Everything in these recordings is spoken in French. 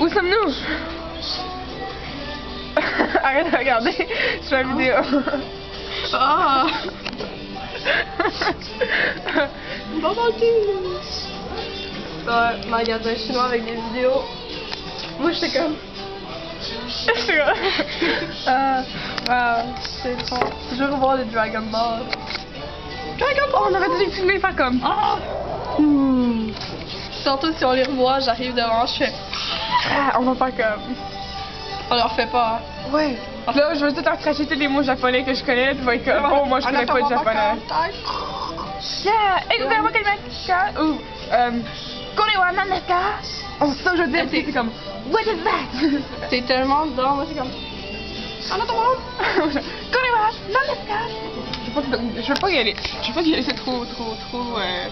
Où sommes-nous Arrête de regarder, je fais la vidéo. Ah! Bubble tea! Ouais, magasin chinois avec des vidéos. Moi, j'étais comme. Je vois. Ah, wow, c'est trop. Je veux revoir le Dragon Ball. Dragon Ball, on aurait dû filmer faire comme. Ah! Surtout si on les revoit, j'arrive devant, je fais. Ah, on va faire comme. On leur fait pas. Ouais. Là, je vais tout recracher tous les mots japonais que je connais, tu vas être comme. Oh, moi je connais pas de japonais. Yeah! Écoutez-moi quel mec Ou. Euh. Konniwa nan desu ka Oh, ça, je veux dire, C'est- c'est comme. What is that? T'es tellement dedans, moi, c'est comme. Ah non, Konniwa nan desu ka Je veux pas, que- je veux pas y aller. Je veux pas y aller, c'est trop, trop, trop. Euh,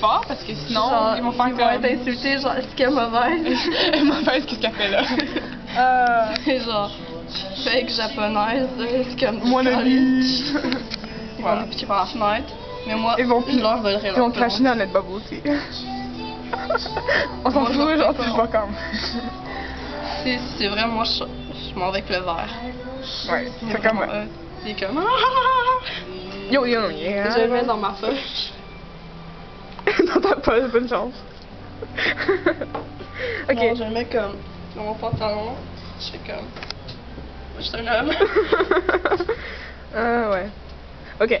fort parce que sinon, Genre, ils vont faire ils comme. vont être insultés, genre, est-ce qu'elle est mauvaise? Elle mauvaise, qu'est-ce qu'elle fait là? Euh. C'est genre, fake japonaise, c'est comme. Mon ami. Ils vont nous pitcher par la fenêtre. Mais moi, Ils vont- je leur volerai Ils vont cracher dans notre bubble tea. On s'en Moi, fout, genre, tu pas. vois comme. C'est c'est vrai, moi, je, je m'en vais avec le verre. Ouais, c'est comme. euh, C'est comme. ah! Yo, yo, yeah. Je le mets dans ma poche. Dans ta poche, bonne chance. ok. Non, je le mets comme dans mon pantalon. Je fais comme. Moi, je suis un homme. Ah ouais. Ok.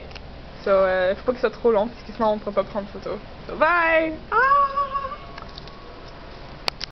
So, euh, faut pas que ce soit trop long parce que sinon on pourra pas prendre photo. So, bye! Ah!